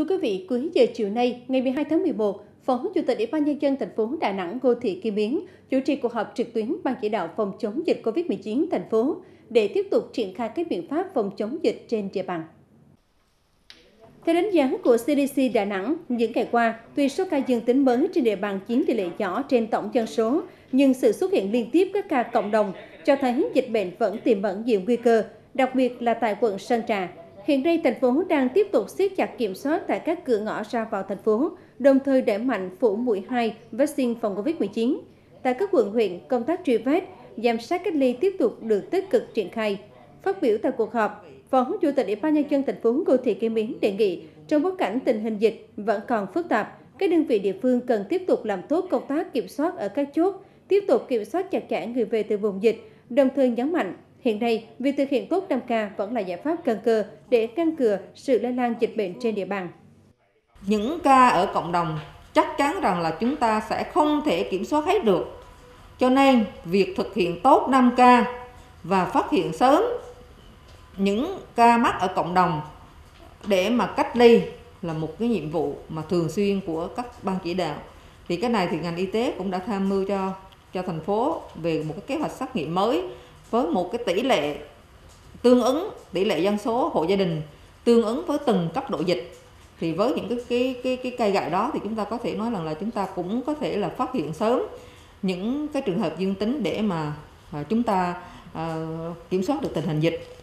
Thưa quý vị, cuối giờ chiều nay, ngày 12 tháng 11, Phó Chủ tịch Ủy ban nhân dân thành phố Đà Nẵng Ngô Thị Kim Biến chủ trì cuộc họp trực tuyến ban chỉ đạo phòng chống dịch COVID-19 thành phố để tiếp tục triển khai các biện pháp phòng chống dịch trên địa bàn. Theo đánh giá của CDC Đà Nẵng, những ngày qua, tuy số ca dương tính mới trên địa bàn chiếm tỷ lệ nhỏ trên tổng dân số, nhưng sự xuất hiện liên tiếp các ca cộng đồng cho thấy dịch bệnh vẫn tiềm ẩn nhiều nguy cơ, đặc biệt là tại quận Sơn Trà. Hiện nay, thành phố đang tiếp tục siết chặt kiểm soát tại các cửa ngõ ra vào thành phố, đồng thời đẩy mạnh phủ mũi 2 vaccine phòng COVID-19. Tại các quận huyện, công tác truy vết, giám sát cách ly tiếp tục được tích cực triển khai. Phát biểu tại cuộc họp, Phó Chủ tịch Ủy ban nhân dân thành phố Ngô Thị Kim Biến đề nghị trong bối cảnh tình hình dịch vẫn còn phức tạp, các đơn vị địa phương cần tiếp tục làm tốt công tác kiểm soát ở các chốt, tiếp tục kiểm soát chặt chẽ người về từ vùng dịch, đồng thời nhấn mạnh hiện nay, việc thực hiện tốt 5K vẫn là giải pháp căn cơ để ngăn ngừa sự lây lan dịch bệnh trên địa bàn. Những ca ở cộng đồng chắc chắn rằng là chúng ta sẽ không thể kiểm soát hết được. Cho nên, việc thực hiện tốt 5K và phát hiện sớm những ca mắc ở cộng đồng để mà cách ly là một cái nhiệm vụ mà thường xuyên của các ban chỉ đạo thì cái này thì ngành y tế cũng đã tham mưu cho cho thành phố về một cái kế hoạch xét nghiệm mới với một cái tỷ lệ tương ứng tỷ lệ dân số hộ gia đình tương ứng với từng cấp độ dịch. Thì với những cái cái cái cái cây gậy đó thì chúng ta có thể nói rằng là chúng ta cũng có thể là phát hiện sớm những cái trường hợp dương tính để mà à, chúng ta uh, kiểm soát được tình hình dịch.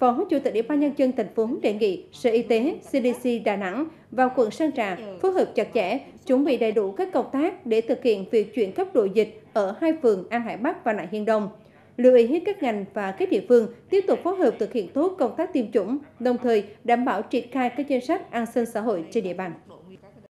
Phó Chủ tịch Ủy ban nhân dân thành phố đề nghị Sở Y tế, CDC Đà Nẵng và quận Sơn Trà phối hợp chặt chẽ, chuẩn bị đầy đủ các công tác để thực hiện việc chuyển cấp độ dịch ở hai phường An Hải Bắc và Nại Hiên Đông. Lưu ý các ngành và các địa phương tiếp tục phối hợp thực hiện tốt công tác tiêm chủng, đồng thời đảm bảo triển khai các chính sách an sinh xã hội trên địa bàn.